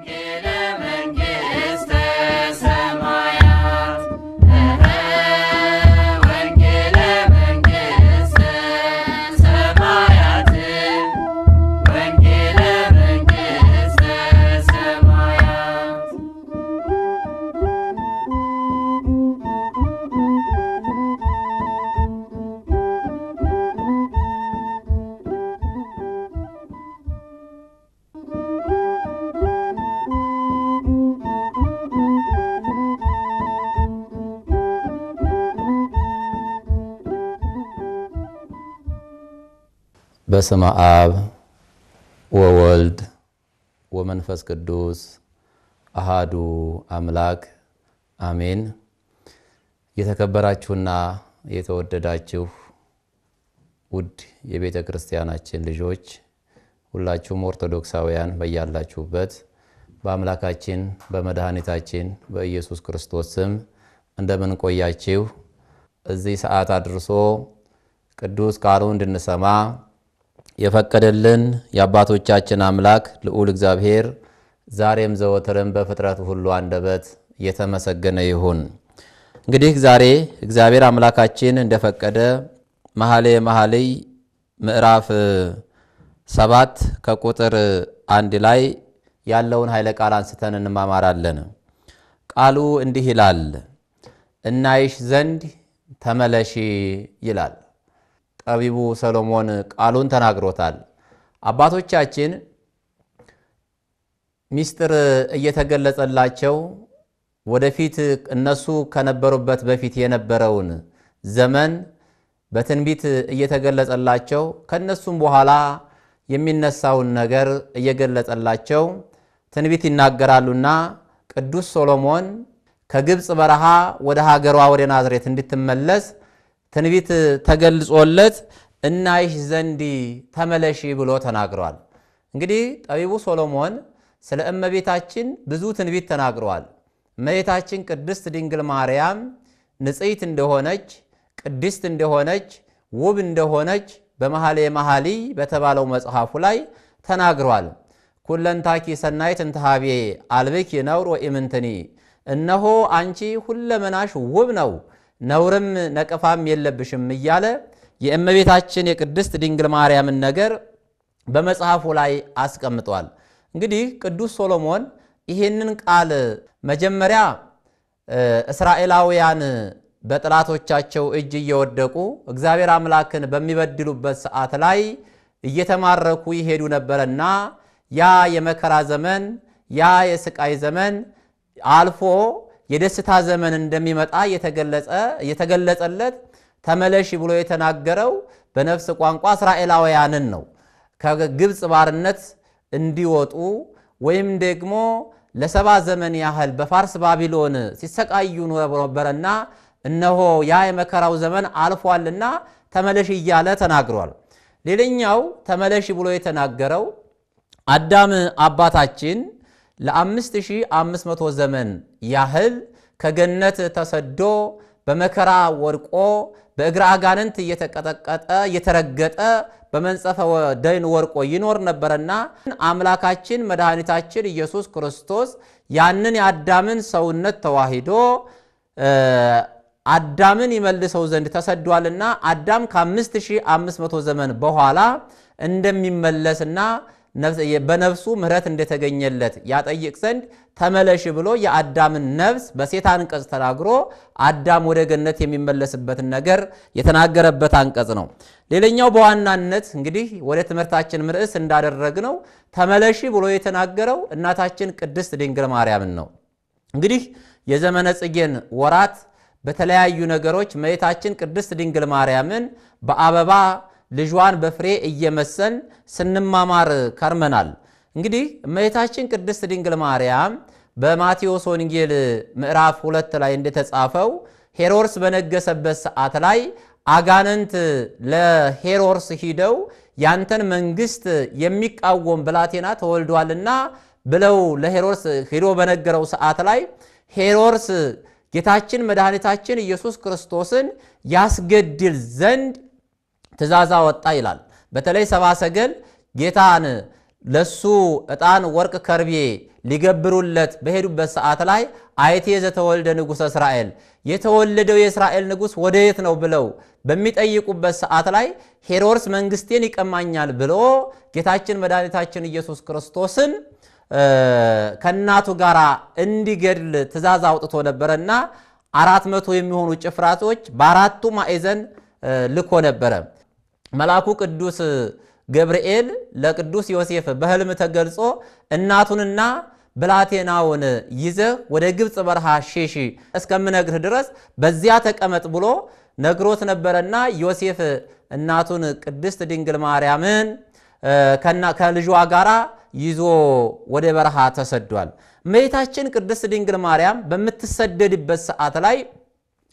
ወንጌለ መንግሥተ በስመ አብ ወወልድ ወመንፈስ ቅዱስ አሃዱ አምላክ አሜን። የተከበራችሁና የተወደዳችሁ ውድ የቤተ ክርስቲያናችን ልጆች ሁላችሁም ኦርቶዶክሳውያን በያላችሁበት በአምላካችን በመድኃኒታችን በኢየሱስ ክርስቶስ ስም እንደምን ቆያችሁ? እዚህ ሰዓት አድርሶ ቅዱስ ቃሉ እንድንሰማ የፈቀደልን የአባቶቻችን አምላክ ልዑል እግዚአብሔር ዛሬም ዘወትርም በፍጥረት ሁሉ አንደበት የተመሰገነ ይሁን። እንግዲህ ዛሬ እግዚአብሔር አምላካችን እንደፈቀደ መኃልየ መኃልይ ምዕራፍ ሰባት ከቁጥር አንድ ላይ ያለውን ኃይለ ቃል አንስተን እንማማራለን። ቃሉ እንዲህ ይላል፣ እናይሽ ዘንድ ተመለሺ ይላል። ጠቢቡ ሰሎሞን ቃሉን ተናግሮታል። አባቶቻችን ሚስጥር እየተገለጸላቸው ወደፊት እነሱ ከነበሩበት በፊት የነበረውን ዘመን በትንቢት እየተገለጸላቸው ከነሱም በኋላ የሚነሳውን ነገር እየገለጸላቸው ትንቢት ይናገራሉና ቅዱስ ሶሎሞን ከግብፅ በረሃ ወደ ሀገሯ ወደ ናዝሬት እንድትመለስ ትንቢት ተገልጾለት እናይሽ ዘንድ ተመለሺ ብሎ ተናግሯል። እንግዲህ ጠቢቡ ሶሎሞን ስለ እመቤታችን ብዙ ትንቢት ተናግረዋል። እመቤታችን ቅድስት ድንግል ማርያም ንጽሕት እንደሆነች፣ ቅድስት እንደሆነች፣ ውብ እንደሆነች በመኃልየ መኃልይ በተባለው መጽሐፉ ላይ ተናግሯል። ኩለንታኪ ሰናይት እንተሃቤ አልብኪ ነውር ወኢምንትኒ፣ እነሆ አንቺ ሁለመናሽ ውብ ነው ነውርም ነቀፋም የለብሽም እያለ የእመቤታችን የቅድስት ድንግል ማርያምን ነገር በመጽሐፉ ላይ አስቀምጧል። እንግዲህ ቅዱስ ሶሎሞን ይህንን ቃል መጀመሪያ እስራኤላውያን በጠላቶቻቸው እጅ እየወደቁ እግዚአብሔር አምላክን በሚበድሉበት ሰዓት ላይ እየተማረኩ ይሄዱ ነበረና ያ የመከራ ዘመን ያ የስቃይ ዘመን አልፎ የደስታ ዘመን እንደሚመጣ የተገለጸለት ተመለሺ ብሎ የተናገረው በነፍስ ቋንቋ እስራኤላውያንን ነው። ከግብፅ ባርነት እንዲወጡ ወይም ደግሞ ለሰባ ዘመን ያህል በፋርስ ባቢሎን ሲሰቃዩ ነበረና እነሆ ያ የመከራው ዘመን አልፏልና ተመለሺ እያለ ተናግሯል። ሌላኛው ተመለሺ ብሎ የተናገረው አዳም አባታችን ለ5500 ዘመን ያህል ከገነት ተሰዶ በመከራ ወድቆ በእግረ አጋንንት እየተቀጠቀጠ እየተረገጠ በመንጸፈ ደይን ወድቆ ይኖር ነበረና አምላካችን መድኃኒታችን ኢየሱስ ክርስቶስ ያንን የአዳምን ሰውነት ተዋሂዶ አዳምን ይመልሰው ዘንድ ተሰዷልና አዳም ከ5500 ዘመን በኋላ እንደሚመለስና በነፍሱ ምሕረት እንደተገኘለት ያጠይቅ ዘንድ ተመለሽ ብሎ የአዳምን ነፍስ በሴት አንቀጽ ተናግሮ አዳም ወደ ገነት የሚመለስበትን ነገር የተናገረበት አንቀጽ ነው። ሌላኛው በዋናነት እንግዲህ ወደ ትምህርታችን ርዕስ እንዳደረግነው ተመለሺ ብሎ የተናገረው እናታችን ቅድስት ድንግል ማርያምን ነው። እንግዲህ የዘመነ ጽጌን ወራት በተለያዩ ነገሮች እመቤታችን ቅድስት ድንግል ማርያምን በአበባ ልጇን በፍሬ እየመሰል ስንማማር ከርመናል። እንግዲህ እመቤታችን ቅድስት ድንግል ማርያም በማቴዎስ ወንጌል ምዕራፍ ሁለት ላይ እንደተጻፈው ሄሮድስ በነገሰበት ሰዓት ላይ አጋንንት ለሄሮድስ ሂደው ያንተን መንግስት የሚቃወም ብላቴና ተወልዷልና ብለው ለሄሮድስ ሂዶ በነገረው ሰዓት ላይ ሄሮድስ ጌታችን መድኃኒታችን ኢየሱስ ክርስቶስን ያስገድል ዘንድ ትእዛዝ አወጣ ይላል። በተለይ ሰብአ ሰገል ጌታን ለሱ ዕጣን፣ ወርቅ፣ ከርቤ ሊገብሩለት በሄዱበት ሰዓት ላይ አይቴ ዘተወልደ ንጉሠ እስራኤል የተወለደው የእስራኤል ንጉሥ ወደየት ነው ብለው በሚጠይቁበት ሰዓት ላይ ሄሮድስ መንግስቴን ይቀማኛል ብሎ ጌታችን መድኃኒታችን ኢየሱስ ክርስቶስን ከእናቱ ጋር እንዲገድል ትእዛዝ አውጥቶ ነበረና አራት መቶ የሚሆኑ ጭፍራቶች በአራቱ ማዕዘን ልኮ ነበረ። መልአኩ ቅዱስ ገብርኤል ለቅዱስ ዮሴፍ በሕልም ተገልጾ እናቱንና ብላቴናውን ይዘህ ወደ ግብፅ በረሃ ሼሺ እስከምነግርህ ድረስ በዚያ ተቀመጥ ብሎ ነግሮት ነበረና ዮሴፍ እናቱን ቅድስት ድንግል ማርያምን ከልጇ ጋር ይዞ ወደ በረሃ ተሰዷል። እመቤታችን ቅድስት ድንግል ማርያም በምትሰደድበት ሰዓት ላይ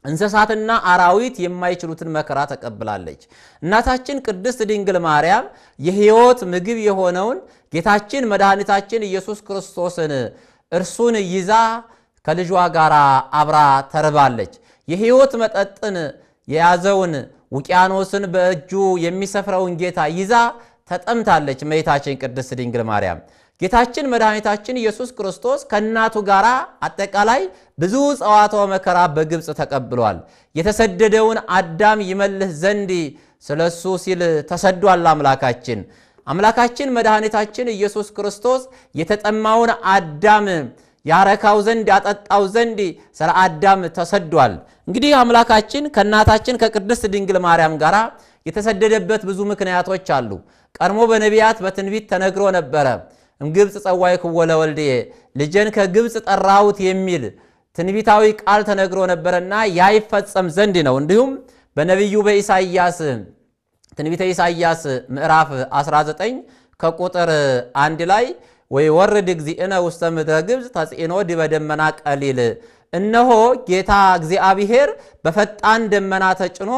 እንስሳትና አራዊት የማይችሉትን መከራ ተቀብላለች። እናታችን ቅድስት ድንግል ማርያም የሕይወት ምግብ የሆነውን ጌታችን መድኃኒታችን ኢየሱስ ክርስቶስን እርሱን ይዛ ከልጇ ጋር አብራ ተርባለች። የሕይወት መጠጥን የያዘውን ውቅያኖስን በእጁ የሚሰፍረውን ጌታ ይዛ ተጠምታለች። እመቤታችን ቅድስት ድንግል ማርያም ጌታችን መድኃኒታችን ኢየሱስ ክርስቶስ ከእናቱ ጋር አጠቃላይ ብዙ ጸዋትወ መከራ በግብፅ ተቀብሏል። የተሰደደውን አዳም ይመልስ ዘንድ ስለሱ ሲል ተሰዷል። አምላካችን አምላካችን መድኃኒታችን ኢየሱስ ክርስቶስ የተጠማውን አዳም ያረካው ዘንድ ያጠጣው ዘንድ ስለ አዳም ተሰዷል። እንግዲህ አምላካችን ከእናታችን ከቅድስት ድንግል ማርያም ጋር የተሰደደበት ብዙ ምክንያቶች አሉ። ቀድሞ በነቢያት በትንቢት ተነግሮ ነበረ። እምግብፅ ጸዋዕክዎ ለወልድየ ልጄን ከግብፅ ጠራሁት የሚል ትንቢታዊ ቃል ተነግሮ ነበረና ያ ዘንድ ነው። እንዲሁም በነቢዩ በኢሳይያስ ትንቢተ ኢሳይያስ ምዕራፍ 19 ከቁጥር አንድ ላይ ወይ ወርድ እግዚእነ ውስተ ምድረ ግብፅ ተጽዕኖ ዲበ ደመና ቀሊል፣ እነሆ ጌታ እግዚአብሔር በፈጣን ደመና ተጭኖ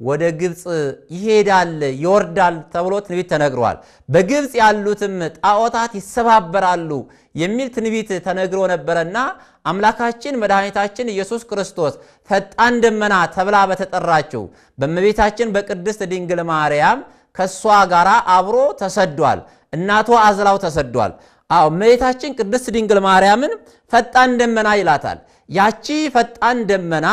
ወደ ግብፅ ይሄዳል ይወርዳል ተብሎ ትንቢት ተነግሯል። በግብፅ ያሉትም ጣዖታት ይሰባበራሉ የሚል ትንቢት ተነግሮ ነበረና አምላካችን መድኃኒታችን ኢየሱስ ክርስቶስ ፈጣን ደመና ተብላ በተጠራችው በእመቤታችን በቅድስት ድንግል ማርያም ከእሷ ጋር አብሮ ተሰዷል። እናቷ አዝላው ተሰዷል። አዎ እመቤታችን ቅድስት ድንግል ማርያምን ፈጣን ደመና ይላታል። ያቺ ፈጣን ደመና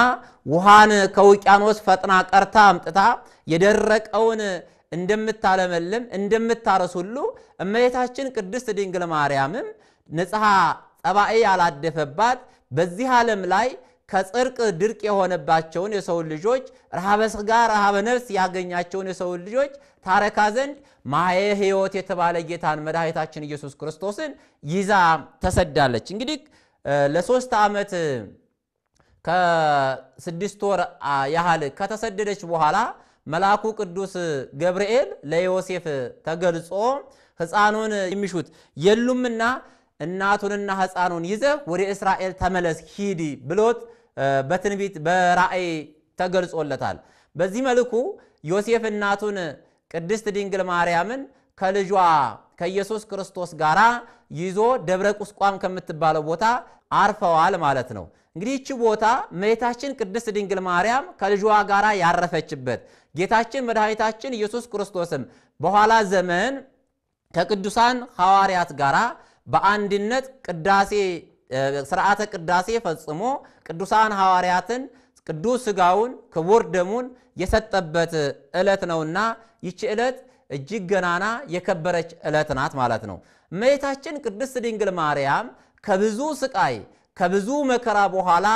ውሃን ከውቅያኖስ ፈጥና ቀርታ አምጥታ የደረቀውን እንደምታለመልም እንደምታረስ ሁሉ እመቤታችን ቅድስት ድንግል ማርያምም ንጽሐ ጠባኤ ያላደፈባት በዚህ ዓለም ላይ ከጽርቅ ድርቅ የሆነባቸውን የሰው ልጆች ረሃበ ሥጋ ረሃበ ነፍስ ያገኛቸውን የሰው ልጆች ታረካ ዘንድ ማየ ሕይወት የተባለ ጌታን መድኃኒታችን ኢየሱስ ክርስቶስን ይዛ ተሰዳለች። እንግዲህ ለሶስት ዓመት ከስድስት ወር ያህል ከተሰደደች በኋላ መልአኩ ቅዱስ ገብርኤል ለዮሴፍ ተገልጾ ሕፃኑን የሚሹት የሉምና እናቱንና ሕፃኑን ይዘህ ወደ እስራኤል ተመለስ ሂድ ብሎት በትንቢት በራእይ ተገልጾለታል። በዚህ መልኩ ዮሴፍ እናቱን ቅድስት ድንግል ማርያምን ከልጇ ከኢየሱስ ክርስቶስ ጋር ይዞ ደብረ ቁስቋም ከምትባለው ቦታ አርፈዋል ማለት ነው። እንግዲህ ይቺ ቦታ እመቤታችን ቅድስት ድንግል ማርያም ከልጇ ጋር ያረፈችበት ጌታችን መድኃኒታችን ኢየሱስ ክርስቶስም በኋላ ዘመን ከቅዱሳን ሐዋርያት ጋር በአንድነት ቅዳሴ ስርዓተ ቅዳሴ ፈጽሞ ቅዱሳን ሐዋርያትን ቅዱስ ሥጋውን ክቡር ደሙን የሰጠበት ዕለት ነውና ይቺ ዕለት እጅግ ገናና የከበረች ዕለት ናት ማለት ነው። እመቤታችን ቅድስት ድንግል ማርያም ከብዙ ስቃይ ከብዙ መከራ በኋላ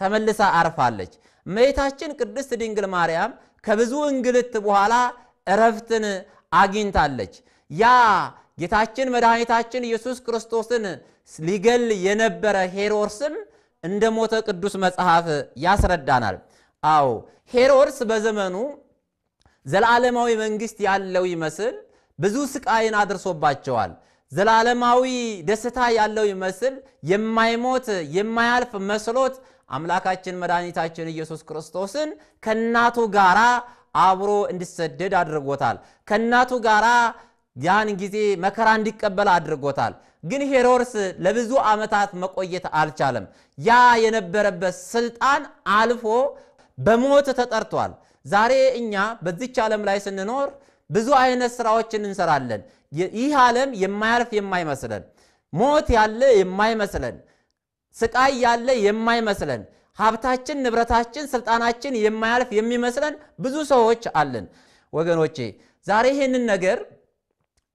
ተመልሳ አርፋለች። እመቤታችን ቅድስት ድንግል ማርያም ከብዙ እንግልት በኋላ እረፍትን አግኝታለች። ያ ጌታችን መድኃኒታችን ኢየሱስ ክርስቶስን ሊገል የነበረ ሄሮድስም እንደ ሞተ ቅዱስ መጽሐፍ ያስረዳናል። አዎ ሄሮድስ በዘመኑ ዘላለማዊ መንግሥት ያለው ይመስል ብዙ ስቃይን አድርሶባቸዋል። ዘላለማዊ ደስታ ያለው ይመስል የማይሞት የማያልፍ መስሎት አምላካችን መድኃኒታችን ኢየሱስ ክርስቶስን ከእናቱ ጋር አብሮ እንዲሰደድ አድርጎታል። ከእናቱ ጋር ያን ጊዜ መከራ እንዲቀበል አድርጎታል። ግን ሄሮድስ ለብዙ ዓመታት መቆየት አልቻለም። ያ የነበረበት ስልጣን አልፎ በሞት ተጠርቷል። ዛሬ እኛ በዚች ዓለም ላይ ስንኖር ብዙ አይነት ስራዎችን እንሰራለን። ይህ ዓለም የማያልፍ የማይመስለን ሞት ያለ የማይመስለን ስቃይ ያለ የማይመስለን ሀብታችን፣ ንብረታችን፣ ስልጣናችን የማያልፍ የሚመስለን ብዙ ሰዎች አለን። ወገኖቼ ዛሬ ይህንን ነገር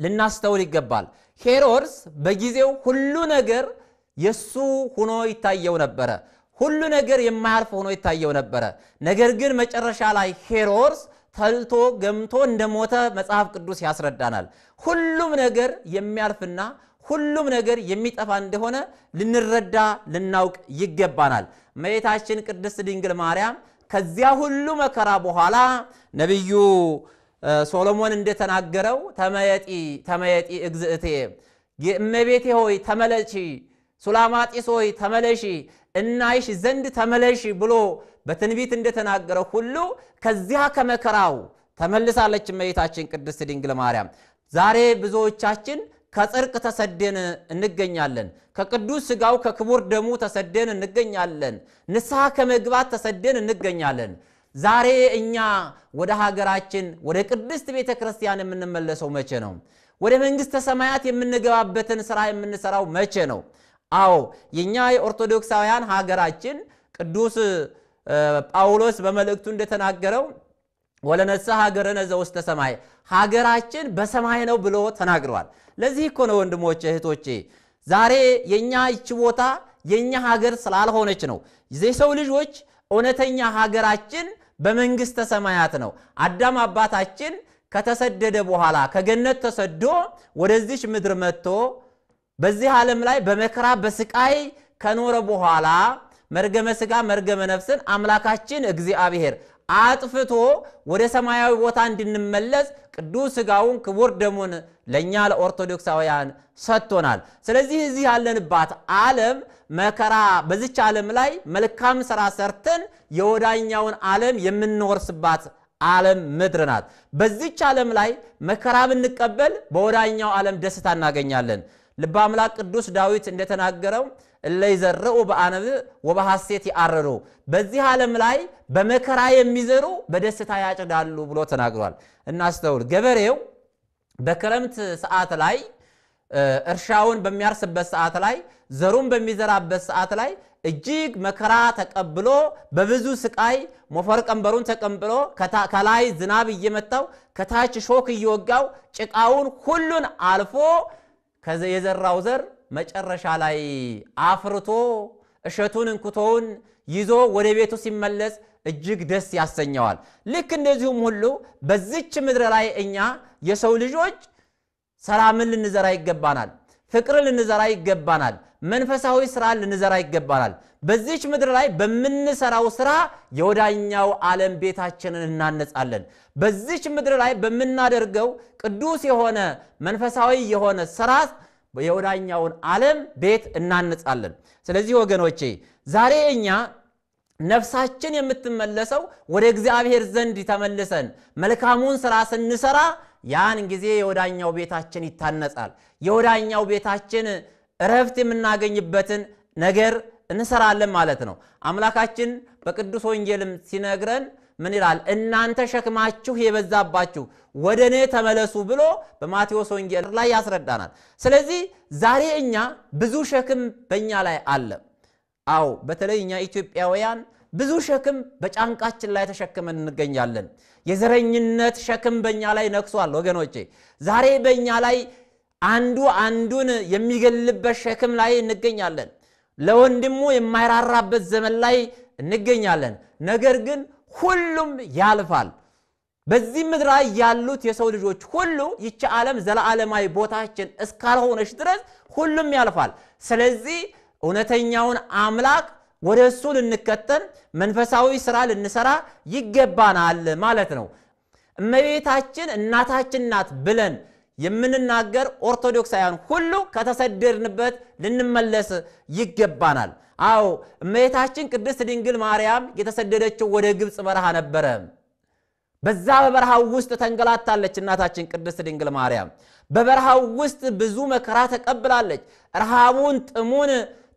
ልናስተውል ይገባል። ሄሮድስ በጊዜው ሁሉ ነገር የሱ ሆኖ ይታየው ነበረ። ሁሉ ነገር የማያልፍ ሆኖ ይታየው ነበረ። ነገር ግን መጨረሻ ላይ ሄሮድስ ተልቶ ገምቶ እንደሞተ መጽሐፍ ቅዱስ ያስረዳናል። ሁሉም ነገር የሚያልፍና ሁሉም ነገር የሚጠፋ እንደሆነ ልንረዳ ልናውቅ ይገባናል። እመቤታችን ቅድስት ድንግል ማርያም ከዚያ ሁሉ መከራ በኋላ ነቢዩ ሶሎሞን እንደተናገረው ተመየጢ ተመየጢ እግዝእቴ እመቤቴ ሆይ ተመለሺ፣ ሱላማጢስ ሆይ ተመለሺ፣ እናይሽ ዘንድ ተመለሺ ብሎ በትንቢት እንደተናገረው ሁሉ ከዚያ ከመከራው ተመልሳለች እመቤታችን ቅድስት ድንግል ማርያም። ዛሬ ብዙዎቻችን ከጽርቅ ተሰደን እንገኛለን። ከቅዱስ ሥጋው ከክቡር ደሙ ተሰደን እንገኛለን። ንስሐ ከመግባት ተሰደን እንገኛለን። ዛሬ እኛ ወደ ሀገራችን ወደ ቅድስት ቤተ ክርስቲያን የምንመለሰው መቼ ነው? ወደ መንግሥተ ሰማያት የምንገባበትን ሥራ የምንሠራው መቼ ነው? አዎ የእኛ የኦርቶዶክሳውያን ሀገራችን ቅዱስ ጳውሎስ በመልእክቱ እንደተናገረው ወለነሳ ሀገርነ ዘውስተ ሰማይ ሀገራችን በሰማይ ነው ብሎ ተናግረዋል። ለዚህ እኮ ነው ወንድሞቼ እህቶቼ፣ ዛሬ የእኛ ይቺ ቦታ የእኛ ሀገር ስላልሆነች ነው የሰው ልጆች እውነተኛ ሀገራችን በመንግሥተ ሰማያት ነው። አዳም አባታችን ከተሰደደ በኋላ ከገነት ተሰዶ ወደዚች ምድር መጥቶ በዚህ ዓለም ላይ በመከራ በስቃይ ከኖረ በኋላ መርገመ ሥጋ መርገመ ነፍስን አምላካችን እግዚአብሔር አጥፍቶ ወደ ሰማያዊ ቦታ እንድንመለስ ቅዱስ ሥጋውን ክቡር ደሙን ለእኛ ለኦርቶዶክሳውያን ሰጥቶናል። ስለዚህ እዚህ ያለንባት ዓለም መከራ በዚች ዓለም ላይ መልካም ሥራ ሰርተን የወዳኛውን ዓለም የምንወርስባት ዓለም ምድር ናት። በዚች ዓለም ላይ መከራ ብንቀበል በወዳኛው ዓለም ደስታ እናገኛለን። ልበ አምላክ ቅዱስ ዳዊት እንደተናገረው እለ ይዘርኡ በአነብ ወበሐሴት ያአርሩ፣ በዚህ ዓለም ላይ በመከራ የሚዘሩ በደስታ ያጭዳሉ ብሎ ተናግሯል። እናስተውል። ገበሬው በክረምት ሰዓት ላይ እርሻውን በሚያርስበት ሰዓት ላይ ዘሩን በሚዘራበት ሰዓት ላይ እጅግ መከራ ተቀብሎ በብዙ ስቃይ ሞፈር ቀንበሩን ተቀምጥሎ ከላይ ዝናብ እየመታው ከታች ሾክ እየወጋው ጭቃውን ሁሉን አልፎ የዘራው ዘር መጨረሻ ላይ አፍርቶ እሸቱን እንኩቶውን ይዞ ወደ ቤቱ ሲመለስ እጅግ ደስ ያሰኘዋል። ልክ እንደዚሁም ሁሉ በዚች ምድር ላይ እኛ የሰው ልጆች ሰላምን ልንዘራ ይገባናል። ፍቅርን ልንዘራ ይገባናል። መንፈሳዊ ስራ ልንዘራ ይገባናል። በዚች ምድር ላይ በምንሰራው ስራ የወዳኛው ዓለም ቤታችንን እናነጻለን። በዚች ምድር ላይ በምናደርገው ቅዱስ የሆነ መንፈሳዊ የሆነ ስራ የወዳኛውን ዓለም ቤት እናነጻለን። ስለዚህ ወገኖቼ ዛሬ እኛ ነፍሳችን የምትመለሰው ወደ እግዚአብሔር ዘንድ ተመልሰን መልካሙን ስራ ስንሰራ ያን ጊዜ የወዳኛው ቤታችን ይታነጻል። የወዳኛው ቤታችን እረፍት የምናገኝበትን ነገር እንሰራለን ማለት ነው። አምላካችን በቅዱስ ወንጌልም ሲነግረን ምን ይላል? እናንተ ሸክማችሁ የበዛባችሁ ወደ እኔ ተመለሱ ብሎ በማቴዎስ ወንጌል ላይ ያስረዳናል። ስለዚህ ዛሬ እኛ ብዙ ሸክም በእኛ ላይ አለ። አዎ በተለይ እኛ ኢትዮጵያውያን ብዙ ሸክም በጫንቃችን ላይ ተሸክመን እንገኛለን። የዘረኝነት ሸክም በእኛ ላይ ነግሷል። ወገኖቼ ዛሬ በእኛ ላይ አንዱ አንዱን የሚገልበት ሸክም ላይ እንገኛለን። ለወንድሙ የማይራራበት ዘመን ላይ እንገኛለን። ነገር ግን ሁሉም ያልፋል። በዚህ ምድር ላይ ያሉት የሰው ልጆች ሁሉ ይቺ ዓለም ዘለዓለማዊ ቦታችን እስካልሆነች ድረስ ሁሉም ያልፋል። ስለዚህ እውነተኛውን አምላክ ወደ እሱ ልንከተል መንፈሳዊ ስራ ልንሰራ ይገባናል ማለት ነው። እመቤታችን እናታችን ናት ብለን የምንናገር ኦርቶዶክሳውያን ሁሉ ከተሰደድንበት ልንመለስ ይገባናል። አዎ እመቤታችን ቅድስት ድንግል ማርያም የተሰደደችው ወደ ግብፅ በረሃ ነበረ። በዛ በበረሃው ውስጥ ተንገላታለች እናታችን ቅድስት ድንግል ማርያም። በበረሃው ውስጥ ብዙ መከራ ተቀብላለች። ረሃቡን፣ ጥሙን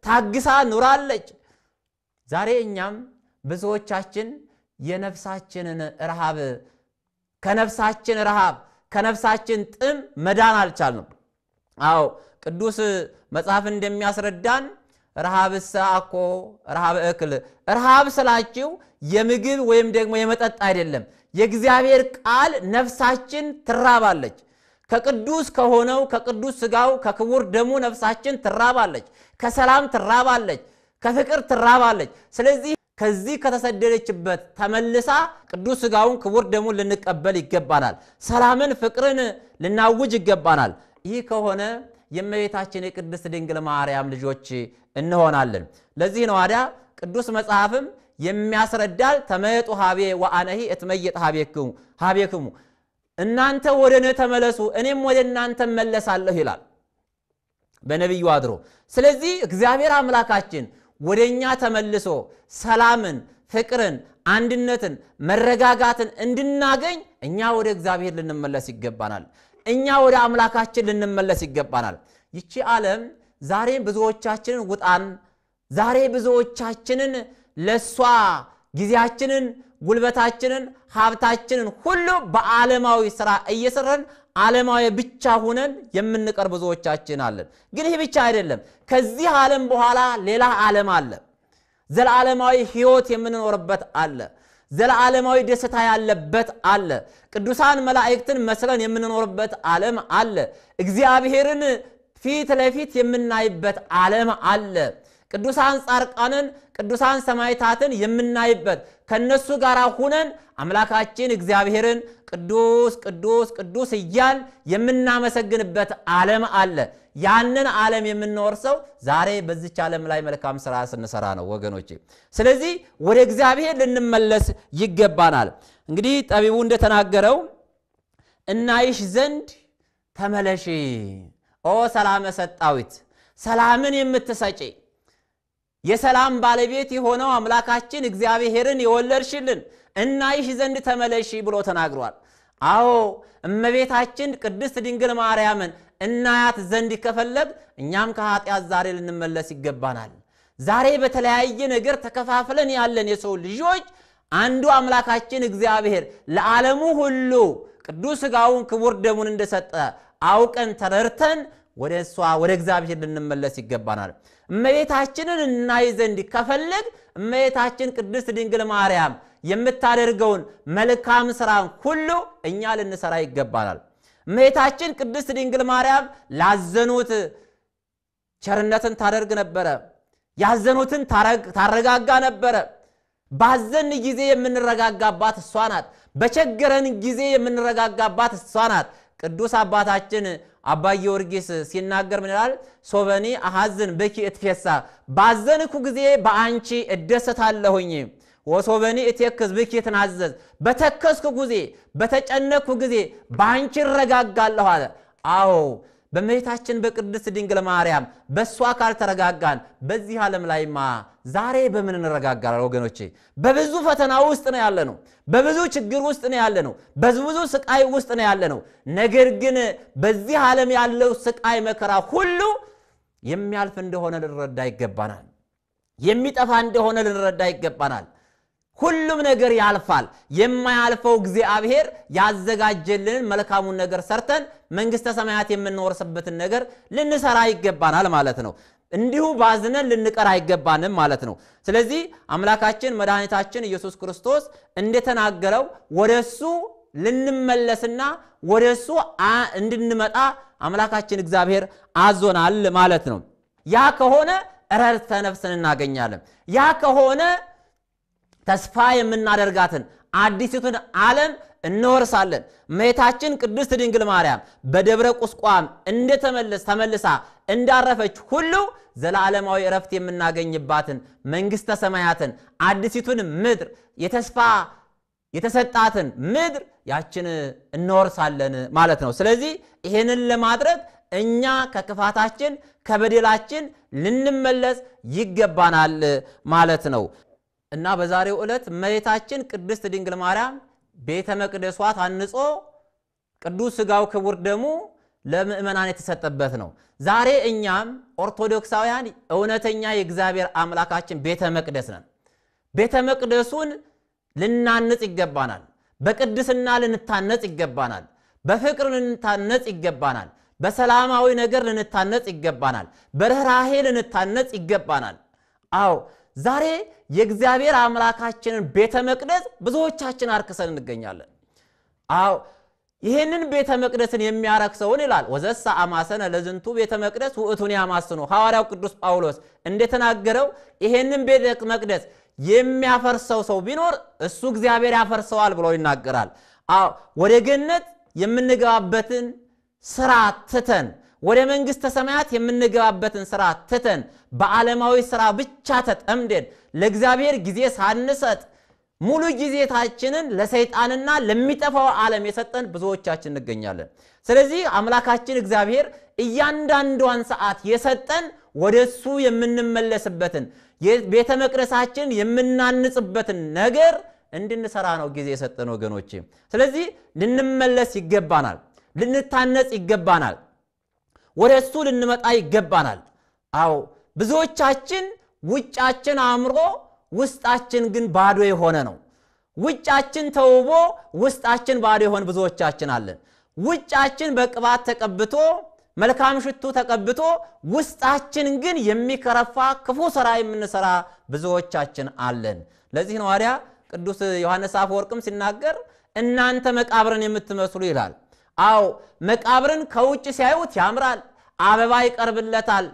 ታግሳ ኑራለች። ዛሬ እኛም ብዙዎቻችን የነፍሳችንን ረሃብ ከነፍሳችን ረሃብ ከነፍሳችን ጥም መዳን አልቻልንም። አዎ ቅዱስ መጽሐፍ እንደሚያስረዳን ረሃብሰ አኮ ረሃብ እክል ረሃብ ስላችሁ የምግብ ወይም ደግሞ የመጠጥ አይደለም። የእግዚአብሔር ቃል ነፍሳችን ትራባለች። ከቅዱስ ከሆነው ከቅዱስ ሥጋው ከክቡር ደሙ ነፍሳችን ትራባለች፣ ከሰላም ትራባለች፣ ከፍቅር ትራባለች። ስለዚህ ከዚህ ከተሰደደችበት ተመልሳ ቅዱስ ሥጋውን ክቡር ደሙን ልንቀበል ይገባናል። ሰላምን፣ ፍቅርን ልናውጅ ይገባናል። ይህ ከሆነ የእመቤታችን የቅድስት ድንግል ማርያም ልጆች እንሆናለን። ለዚህ ነው አዲያ ቅዱስ መጽሐፍም የሚያስረዳል ተመየጡ ሀቤ ወአነሂ እትመየጥ ሀቤክሙ እናንተ ወደ እኔ ተመለሱ እኔም ወደ እናንተ መለሳለሁ ይላል በነቢዩ አድሮ። ስለዚህ እግዚአብሔር አምላካችን ወደ እኛ ተመልሶ ሰላምን፣ ፍቅርን፣ አንድነትን፣ መረጋጋትን እንድናገኝ እኛ ወደ እግዚአብሔር ልንመለስ ይገባናል። እኛ ወደ አምላካችን ልንመለስ ይገባናል። ይቺ ዓለም ዛሬ ብዙዎቻችንን ውጣን፣ ዛሬ ብዙዎቻችንን ለእሷ ጊዜያችንን፣ ጉልበታችንን፣ ሀብታችንን ሁሉ በዓለማዊ ስራ እየሰራን ዓለማዊ ብቻ ሁነን የምንቀር ብዙዎቻችን አለን። ግን ይህ ብቻ አይደለም። ከዚህ ዓለም በኋላ ሌላ ዓለም አለ። ዘለዓለማዊ ሕይወት የምንኖርበት አለ። ዘለዓለማዊ ደስታ ያለበት አለ። ቅዱሳን መላእክትን መስለን የምንኖርበት ዓለም አለ። እግዚአብሔርን ፊት ለፊት የምናይበት ዓለም አለ። ቅዱሳን ጻርቃንን ቅዱሳን ሰማዕታትን የምናይበት ከነሱ ጋር ሁነን አምላካችን እግዚአብሔርን ቅዱስ ቅዱስ ቅዱስ እያል የምናመሰግንበት ዓለም አለ። ያንን ዓለም የምንወርሰው ዛሬ በዚች ዓለም ላይ መልካም ስራ ስንሰራ ነው ወገኖቼ። ስለዚህ ወደ እግዚአብሔር ልንመለስ ይገባናል። እንግዲህ ጠቢቡ እንደተናገረው እናይሽ ዘንድ ተመለሺ ኦ ሰላመ ሰጣዊት ሰላምን የምትሰጪ የሰላም ባለቤት የሆነው አምላካችን እግዚአብሔርን የወለድሽልን እናይሽ ዘንድ ተመለሺ ብሎ ተናግሯል። አዎ እመቤታችን ቅድስት ድንግል ማርያምን እናያት ዘንድ ከፈለግ እኛም ከኃጢአት ዛሬ ልንመለስ ይገባናል። ዛሬ በተለያየ ነገር ተከፋፍለን ያለን የሰው ልጆች አንዱ አምላካችን እግዚአብሔር ለዓለሙ ሁሉ ቅዱስ ሥጋውን ክቡር ደሙን እንደሰጠ አውቀን ተረድተን ወደ እሷ ወደ እግዚአብሔር ልንመለስ ይገባናል። እመቤታችንን እናይ ዘንድ ከፈለግ እመቤታችን ቅድስት ድንግል ማርያም የምታደርገውን መልካም ስራን ሁሉ እኛ ልንሰራ ይገባናል። እመቤታችን ቅድስት ድንግል ማርያም ላዘኑት ቸርነትን ታደርግ ነበረ። ያዘኑትን ታረጋጋ ነበረ። ባዘን ጊዜ የምንረጋጋባት እሷ ናት። በቸገረን ጊዜ የምንረጋጋባት እሷ ናት። ቅዱስ አባታችን አባ ጊዮርጊስ ሲናገር ምን ይላል? ሶበኒ አሐዝን ብኪ እትፌሳ፣ ባዘንኩ ጊዜ በአንቺ እደሰታለሁኝ። ወሶበኒ እቴክዝ ብኪ ትናዘዝ፣ በተከስኩ ጊዜ በተጨነቅኩ ጊዜ በአንቺ እረጋጋለሁ አለ። አዎ በእመቤታችን በቅድስት ድንግል ማርያም በእሷ ካልተረጋጋን በዚህ ዓለም ላይማ ዛሬ በምን እንረጋጋለን ወገኖቼ? በብዙ ፈተና ውስጥ ነው ያለ ነው። በብዙ ችግር ውስጥ ነው ያለ ነው። በብዙ ስቃይ ውስጥ ነው ያለ ነው። ነገር ግን በዚህ ዓለም ያለው ስቃይ መከራ ሁሉ የሚያልፍ እንደሆነ ልንረዳ ይገባናል። የሚጠፋ እንደሆነ ልንረዳ ይገባናል። ሁሉም ነገር ያልፋል። የማያልፈው እግዚአብሔር ያዘጋጀልንን መልካሙን ነገር ሰርተን መንግሥተ ሰማያት የምንወርስበትን ነገር ልንሰራ ይገባናል ማለት ነው። እንዲሁ ባዝነን ልንቀር አይገባንም ማለት ነው። ስለዚህ አምላካችን መድኃኒታችን ኢየሱስ ክርስቶስ እንደተናገረው ወደ እሱ ልንመለስና ወደ እሱ እንድንመጣ አምላካችን እግዚአብሔር አዞናል ማለት ነው። ያ ከሆነ እረፍተ ነፍስን እናገኛለን። ያ ከሆነ ተስፋ የምናደርጋትን አዲሲቱን ዓለም እንወርሳለን። እመቤታችን ቅድስት ድንግል ማርያም በደብረ ቁስቋም እንደተመለስ ተመልሳ እንዳረፈች ሁሉ ዘላለማዊ እረፍት የምናገኝባትን መንግሥተ ሰማያትን አዲሲቱን ምድር የተስፋ የተሰጣትን ምድር ያችን እንወርሳለን ማለት ነው። ስለዚህ ይህንን ለማድረግ እኛ ከክፋታችን ከበደላችን ልንመለስ ይገባናል ማለት ነው እና በዛሬው ዕለት እመቤታችን ቅድስት ድንግል ማርያም ቤተ መቅደሷ ታንጾ ቅዱስ ሥጋው ክቡር ደሙ ለምእመናን የተሰጠበት ነው። ዛሬ እኛም ኦርቶዶክሳውያን እውነተኛ የእግዚአብሔር አምላካችን ቤተ መቅደስ ነን። ቤተ መቅደሱን ልናንጽ ይገባናል። በቅድስና ልንታነጽ ይገባናል። በፍቅር ልንታነጽ ይገባናል። በሰላማዊ ነገር ልንታነጽ ይገባናል። በርኅራሄ ልንታነጽ ይገባናል። አዎ ዛሬ የእግዚአብሔር አምላካችንን ቤተ መቅደስ ብዙዎቻችን አርክሰን እንገኛለን። አዎ ይህንን ቤተ መቅደስን የሚያረክሰውን ይላል ወዘሳ አማሰነ ለዝንቱ ቤተ መቅደስ ውእቱን ያማስኑ ሐዋርያው ቅዱስ ጳውሎስ እንደተናገረው ይህንን ቤተ መቅደስ የሚያፈርሰው ሰው ቢኖር እሱ እግዚአብሔር ያፈርሰዋል ብሎ ይናገራል። አዎ ወደ ገነት የምንገባበትን ስራ ትተን ወደ መንግሥተ ሰማያት የምንገባበትን ስራ ትተን በዓለማዊ ስራ ብቻ ተጠምደን ለእግዚአብሔር ጊዜ ሳንሰጥ ሙሉ ጊዜታችንን ለሰይጣንና ለሚጠፋው ዓለም የሰጠን ብዙዎቻችን እንገኛለን። ስለዚህ አምላካችን እግዚአብሔር እያንዳንዷን ሰዓት የሰጠን ወደ እሱ የምንመለስበትን ቤተ መቅደሳችን የምናንጽበትን ነገር እንድንሰራ ነው ጊዜ የሰጠን ወገኖች። ስለዚህ ልንመለስ ይገባናል፣ ልንታነጽ ይገባናል፣ ወደ እሱ ልንመጣ ይገባናል። አዎ ብዙዎቻችን ውጫችን አምሮ ውስጣችን ግን ባዶ የሆነ ነው። ውጫችን ተውቦ ውስጣችን ባዶ የሆነ ብዙዎቻችን አለን። ውጫችን በቅባት ተቀብቶ መልካም ሽቱ ተቀብቶ ውስጣችን ግን የሚከረፋ ክፉ ስራ የምንሰራ ብዙዎቻችን አለን። ለዚህ ነው ቅዱስ ዮሐንስ አፈወርቅም ሲናገር እናንተ መቃብርን የምትመስሉ ይላል። አዎ መቃብርን ከውጭ ሲያዩት ያምራል፣ አበባ ይቀርብለታል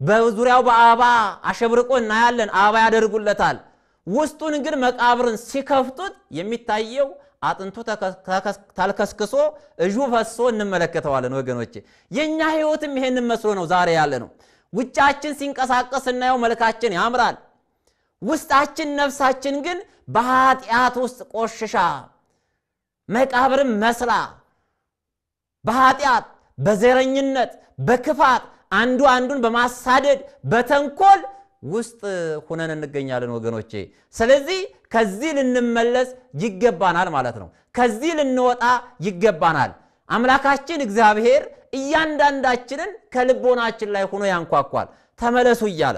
በዙሪያው በአበባ አሸብርቆ እናያለን። አበባ ያደርጉለታል። ውስጡን ግን መቃብርን ሲከፍቱት የሚታየው አጥንቱ ተልከስክሶ እዡ ፈሶ እንመለከተዋለን። ወገኖቼ የእኛ ሕይወትም ይሄንን መስሎ ነው ዛሬ ያለ ነው። ውጫችን ሲንቀሳቀስ ስናየው መልካችን ያምራል። ውስጣችን ነፍሳችን ግን በኃጢአት ውስጥ ቆሽሻ መቃብርን መስላ በኃጢአት በዘረኝነት በክፋት አንዱ አንዱን በማሳደድ በተንኮል ውስጥ ሁነን እንገኛለን ወገኖቼ። ስለዚህ ከዚህ ልንመለስ ይገባናል ማለት ነው። ከዚህ ልንወጣ ይገባናል። አምላካችን እግዚአብሔር እያንዳንዳችንን ከልቦናችን ላይ ሆኖ ያንኳኳል። ተመለሱ እያለ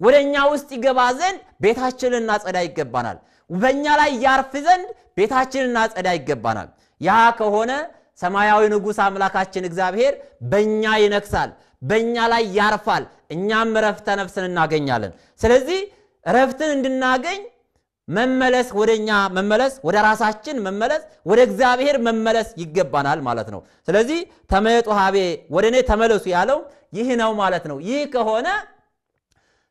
ወደ እኛ ውስጥ ይገባ ዘንድ ቤታችንን እናጸዳ ይገባናል። በእኛ ላይ ያርፍ ዘንድ ቤታችንን እናጸዳ ይገባናል። ያ ከሆነ ሰማያዊ ንጉሥ አምላካችን እግዚአብሔር በእኛ ይነግሳል፣ በእኛ ላይ ያርፋል። እኛም እረፍተ ነፍስን እናገኛለን። ስለዚህ እረፍትን እንድናገኝ መመለስ ወደ እኛ መመለስ ወደ ራሳችን መመለስ ወደ እግዚአብሔር መመለስ ይገባናል ማለት ነው። ስለዚህ ተመየጡ ሀቤ ወደ እኔ ተመለሱ ያለው ይህ ነው ማለት ነው። ይህ ከሆነ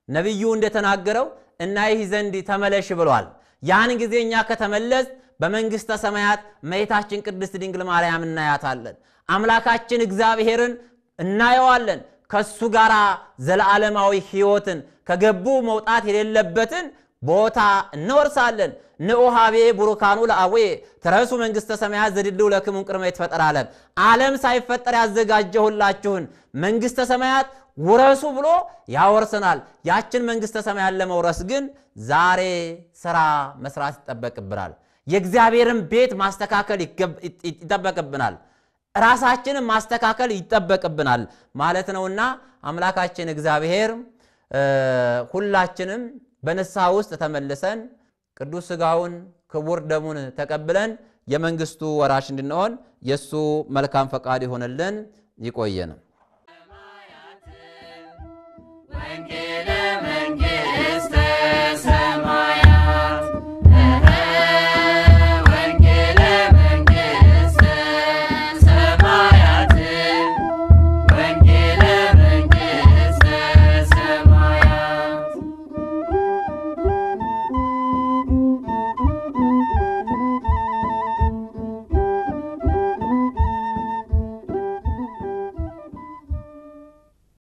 ነቢዩ እንደተናገረው እናይህ ዘንድ ተመለሽ ብሏል። ያን ጊዜ እኛ ከተመለስ በመንግሥተ ሰማያት እመቤታችን ቅድስት ድንግል ማርያም እናያታለን። አምላካችን እግዚአብሔርን እናየዋለን። ከሱ ጋር ዘለዓለማዊ ሕይወትን ከገቡ መውጣት የሌለበትን ቦታ እንወርሳለን። ንዑሃቤ ቡሩካኑ ለአዌ ተረሱ መንግሥተ ሰማያት ዘድልው ለክሙን ቅድመ ይትፈጠር ዓለም ዓለም ሳይፈጠር ያዘጋጀሁላችሁን መንግሥተ ሰማያት ውረሱ ብሎ ያወርስናል። ያችን መንግሥተ ሰማያት ለመውረስ ግን ዛሬ ስራ መስራት ይጠበቅብናል። የእግዚአብሔርን ቤት ማስተካከል ይጠበቅብናል። ራሳችንን ማስተካከል ይጠበቅብናል ማለት ነውና አምላካችን እግዚአብሔር ሁላችንም በንስሐ ውስጥ ተመልሰን ቅዱስ ሥጋውን ክቡር ደሙን ተቀብለን የመንግሥቱ ወራሽ እንድንሆን የእሱ መልካም ፈቃድ ይሆንልን። ይቆየንም።